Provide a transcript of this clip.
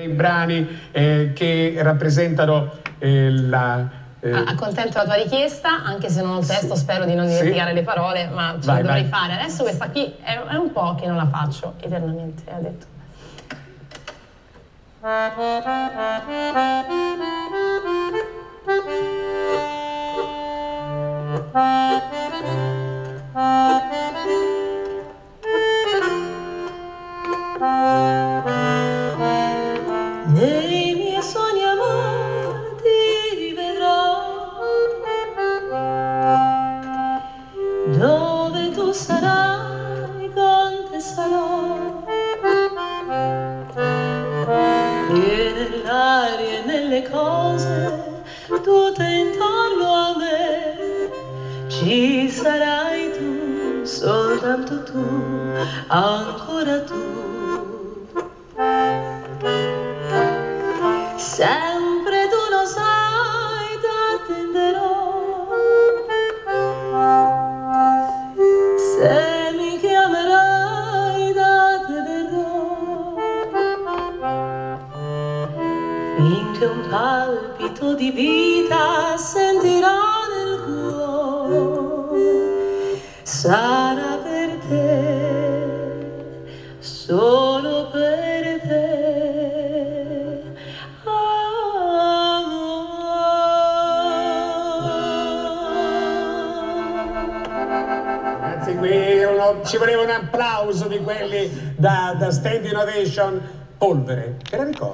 i brani eh, che rappresentano eh, la... Eh... Accontento la tua richiesta, anche se non ho il testo, sì. spero di non dimenticare sì. le parole, ma ce vai, la dovrei vai. fare. Adesso questa qui è, è, un po' che non la faccio eternamente, ha detto. Dove tu sarai con te sarò? E nell'aria e nelle cose tutte intorno a me ci sarai tu soltanto tu ancora tu. Sempre Se. Finché un palpito di vita sentirò nel cuore, sarà per te, solo Ragazzi, qui ci voleva un applauso di quelli da, da Stand Innovation. Polvere, te la ricordi?